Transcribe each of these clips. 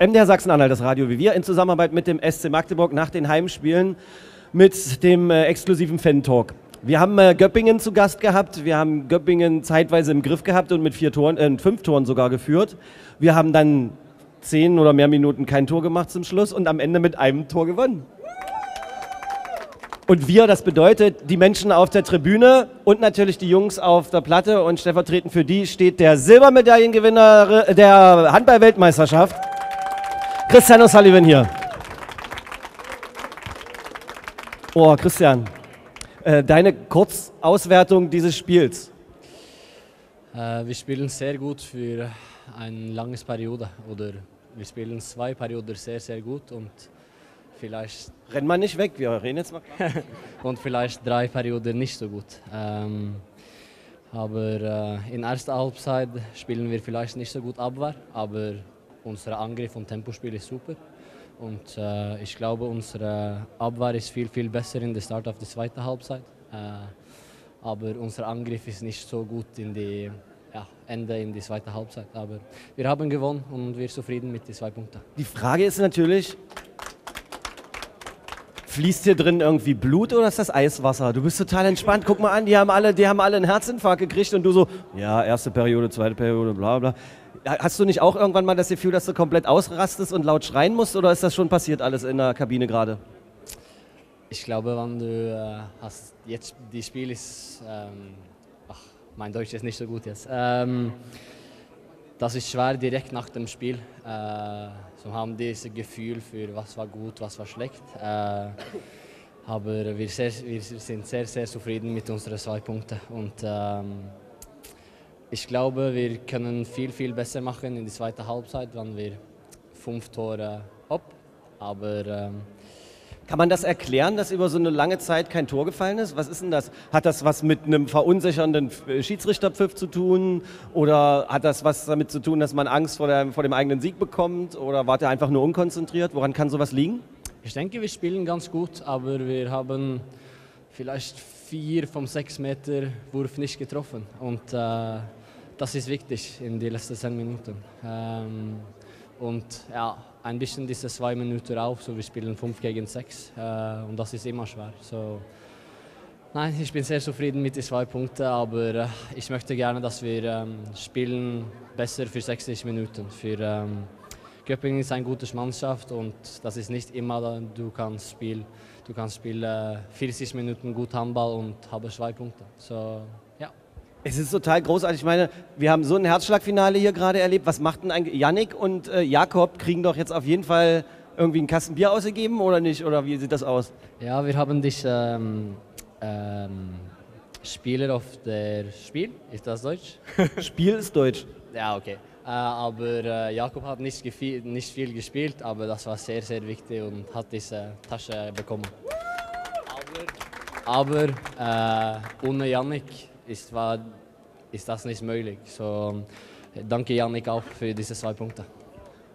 MDR Sachsen-Anhalt, das Radio wie wir, in Zusammenarbeit mit dem SC Magdeburg nach den Heimspielen mit dem äh, exklusiven Fan-Talk. Wir haben äh, Göppingen zu Gast gehabt. Wir haben Göppingen zeitweise im Griff gehabt und mit vier Toren, äh, fünf Toren sogar geführt. Wir haben dann zehn oder mehr Minuten kein Tor gemacht zum Schluss und am Ende mit einem Tor gewonnen. Und wir, das bedeutet die Menschen auf der Tribüne und natürlich die Jungs auf der Platte. Und stellvertretend für die steht der Silbermedaillengewinner der Handball-Weltmeisterschaft, Christian O'Sullivan hier. Oh, Christian, äh, deine Kurzauswertung dieses Spiels. Äh, wir spielen sehr gut für eine lange Periode. Oder wir spielen zwei Perioden sehr, sehr gut und vielleicht. Renn mal nicht weg, wir reden jetzt mal. und vielleicht drei Perioden nicht so gut. Ähm, aber äh, in der ersten Halbzeit spielen wir vielleicht nicht so gut Abwehr, aber unser Angriff und Tempospiel ist super. Und äh, ich glaube, unsere Abwehr ist viel, viel besser in der Start auf die zweite Halbzeit. Äh, aber unser Angriff ist nicht so gut in die ja, Ende in die zweite Halbzeit. Aber wir haben gewonnen und wir sind zufrieden mit den zwei Punkten. Die Frage ist natürlich, Fließt hier drin irgendwie Blut oder ist das Eiswasser? Du bist total entspannt. Guck mal an, die haben alle, die haben alle einen Herzinfarkt gekriegt und du so, ja, erste Periode, zweite Periode, bla bla. Hast du nicht auch irgendwann mal das Gefühl, dass du komplett ausrastest und laut schreien musst oder ist das schon passiert alles in der Kabine gerade? Ich glaube, wenn du äh, hast jetzt die Spiel ist, ähm, ach, mein Deutsch ist nicht so gut jetzt. Ähm, das ist schwer direkt nach dem Spiel. Äh, so haben dieses Gefühl für was war gut, was war schlecht. Äh, aber wir, sehr, wir, sind sehr, sehr zufrieden mit unseren zwei Punkten. Und ähm, ich glaube, wir können viel, viel besser machen in der zweiten Halbzeit, wenn wir fünf Tore ab. Aber ähm, kann man das erklären, dass über so eine lange Zeit kein Tor gefallen ist? Was ist denn das? Hat das was mit einem verunsichernden Schiedsrichterpfiff zu tun? Oder hat das was damit zu tun, dass man Angst vor, der, vor dem eigenen Sieg bekommt? Oder war der einfach nur unkonzentriert? Woran kann sowas liegen? Ich denke, wir spielen ganz gut, aber wir haben vielleicht vier vom sechs Meter Wurf nicht getroffen. Und äh, das ist wichtig in den letzten zehn Minuten. Ähm, und ja, ein bisschen diese zwei Minuten auf, so wir spielen 5 gegen 6 äh, und das ist immer schwer. So, nein, ich bin sehr zufrieden mit den zwei Punkten, aber äh, ich möchte gerne, dass wir ähm, spielen besser für 60 Minuten. Für ähm, Göppingen ist eine gute Mannschaft und das ist nicht immer, du kannst spielen, du kannst spielen 40 Minuten gut Handball und habe zwei Punkte. So, es ist total großartig. Ich meine, wir haben so ein Herzschlagfinale hier gerade erlebt. Was macht denn eigentlich Yannick und äh, Jakob kriegen doch jetzt auf jeden Fall irgendwie einen Kasten Bier ausgegeben oder nicht? Oder wie sieht das aus? Ja, wir haben dich ähm, ähm, Spieler auf der Spiel. Ist das Deutsch? Spiel ist Deutsch. Ja, okay. Äh, aber äh, Jakob hat nicht, nicht, viel gespielt, aber das war sehr, sehr wichtig und hat diese Tasche bekommen. Aber, aber äh, ohne Yannick ist, war, ist das nicht möglich. So, danke Janik auch für diese zwei Punkte.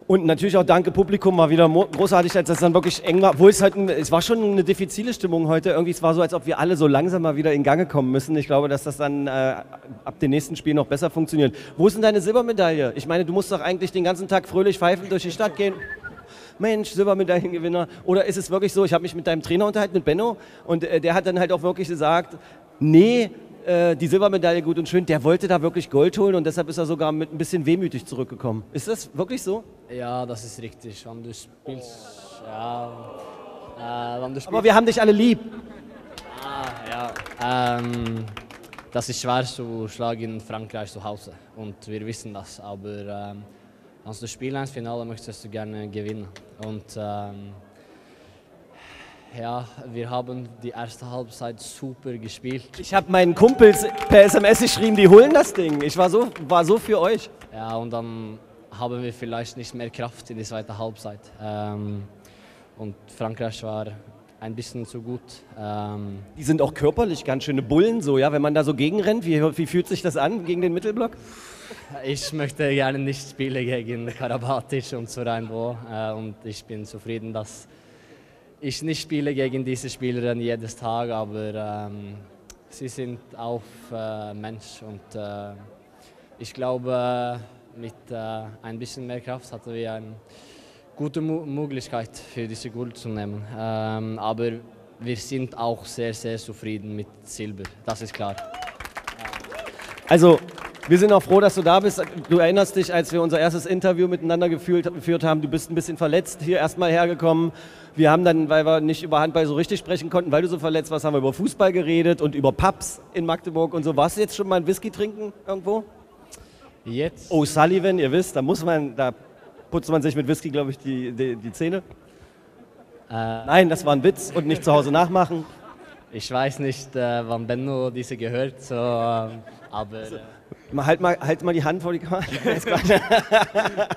Und natürlich auch danke Publikum, war wieder großartig, als es dann wirklich eng war. Obwohl es halt, es war schon eine diffizile Stimmung heute. Irgendwie, es war so, als ob wir alle so langsam mal wieder in Gange kommen müssen. Ich glaube, dass das dann äh, ab dem nächsten Spiel noch besser funktioniert. Wo ist denn deine Silbermedaille? Ich meine, du musst doch eigentlich den ganzen Tag fröhlich pfeifen durch die Stadt gehen. Mensch, Silbermedaillengewinner. Oder ist es wirklich so, ich habe mich mit deinem Trainer unterhalten, mit Benno, und äh, der hat dann halt auch wirklich gesagt, nee, äh, die Silbermedaille gut und schön, der wollte da wirklich Gold holen und deshalb ist er sogar mit ein bisschen wehmütig zurückgekommen. Ist das wirklich so? Ja, das ist richtig. Wenn du spielst, ja, äh, wenn du spielst, Aber wir haben dich alle lieb. Ah, ja. Ähm, das ist schwer zu schlagen in Frankreich zu Hause und wir wissen das. Aber ähm, wenn du spielst Finale möchtest du gerne gewinnen. Und ähm, ja, wir haben die erste Halbzeit super gespielt. Ich habe meinen Kumpels per SMS geschrieben, die holen das Ding. Ich war so, war so für euch. Ja, und dann haben wir vielleicht nicht mehr Kraft in die zweite Halbzeit. Ähm, und Frankreich war ein bisschen zu gut. Ähm, die sind auch körperlich ganz schöne Bullen, so, ja, wenn man da so gegenrennt. Wie, wie fühlt sich das an gegen den Mittelblock? Ich möchte gerne nicht spielen gegen Karabatic und Sorainbo. Äh, und ich bin zufrieden, dass ich nicht spiele gegen diese Spieler jedes Tag, aber ähm, sie sind auch äh, Mensch und äh, ich glaube, mit äh, ein bisschen mehr Kraft hatten wir ein gute Mo Möglichkeit für diese Gold zu nehmen. Ähm, aber wir sind auch sehr, sehr zufrieden mit Silber, das ist klar. Also, wir sind auch froh, dass du da bist. Du erinnerst dich, als wir unser erstes Interview miteinander geführt, geführt haben, du bist ein bisschen verletzt hier erstmal hergekommen. Wir haben dann, weil wir nicht über Handball so richtig sprechen konnten, weil du so verletzt warst, haben wir über Fußball geredet und über Pubs in Magdeburg und so. Warst du jetzt schon mal ein Whisky trinken irgendwo? Jetzt? Oh, Sullivan, ihr wisst, da muss man, da putzt man sich mit Whisky, glaube ich, die, die, die Zähne. Äh, Nein, das war ein Witz und nicht zu Hause nachmachen. Ich weiß nicht, äh, wann Benno diese gehört, so, äh, aber... Äh, halt, mal, halt mal die Hand vor die Kamera.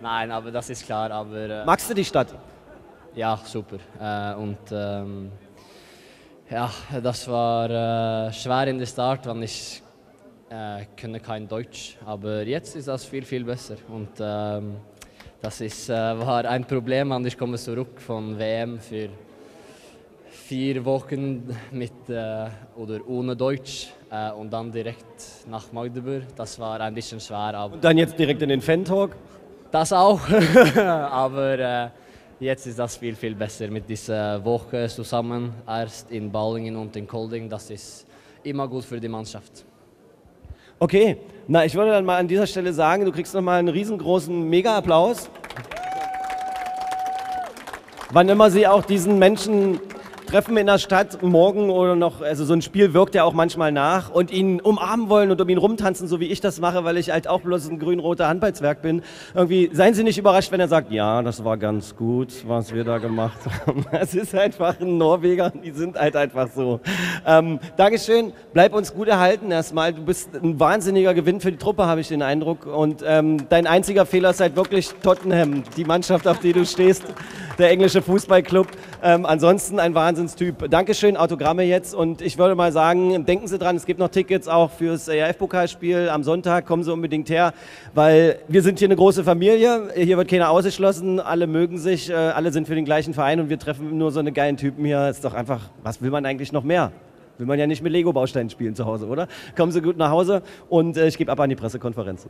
Nein, aber das ist klar. Aber, äh, Magst du die Stadt? Ja, super. Äh, und ähm, ja, das war schwer in der Start, weil ich kenne kein Deutsch. Aber jetzt ist das viel, viel besser. Und ähm, das ist, war ein Problem und ich komme zurück von WM für vier Wochen mit äh, oder ohne Deutsch äh, und dann direkt nach Magdeburg. Das war ein bisschen schwer. Aber und dann jetzt direkt in den Fan-Talk? Das auch, aber äh, jetzt ist das viel, viel besser mit dieser Woche zusammen. Erst in Ballingen und in Kolding. Das ist immer gut für die Mannschaft. Okay, na ich würde dann mal an dieser Stelle sagen, du kriegst nochmal einen riesengroßen Mega-Applaus. Wann immer Sie auch diesen Menschen treffen in der Stadt morgen oder noch, also so ein Spiel wirkt ja auch manchmal nach und ihn umarmen wollen und um ihn rumtanzen, so wie ich das mache, weil ich halt auch bloß ein grün-roter Handballzwerg bin. Irgendwie seien Sie nicht überrascht, wenn er sagt, ja, das war ganz gut, was wir da gemacht haben. Es ist einfach ein Norweger, die sind halt einfach so. Ähm, Dankeschön, bleib uns gut erhalten erstmal. Du bist ein wahnsinniger Gewinn für die Truppe, habe ich den Eindruck. Und ähm, dein einziger Fehler ist halt wirklich Tottenham, die Mannschaft, auf die du stehst, der englische Fußballclub. Ähm, ansonsten ein Wahnsinn. Wahnsinnstyp. Dankeschön, Autogramme jetzt. Und ich würde mal sagen, denken Sie dran, es gibt noch Tickets auch fürs ERF-Pokalspiel am Sonntag. Kommen Sie unbedingt her, weil wir sind hier eine große Familie. Hier wird keiner ausgeschlossen. Alle mögen sich, äh, alle sind für den gleichen Verein und wir treffen nur so eine geilen Typen hier. Ist doch einfach, was will man eigentlich noch mehr? Will man ja nicht mit Lego-Bausteinen spielen zu Hause, oder? Kommen Sie gut nach Hause und äh, ich gebe ab an die Pressekonferenz.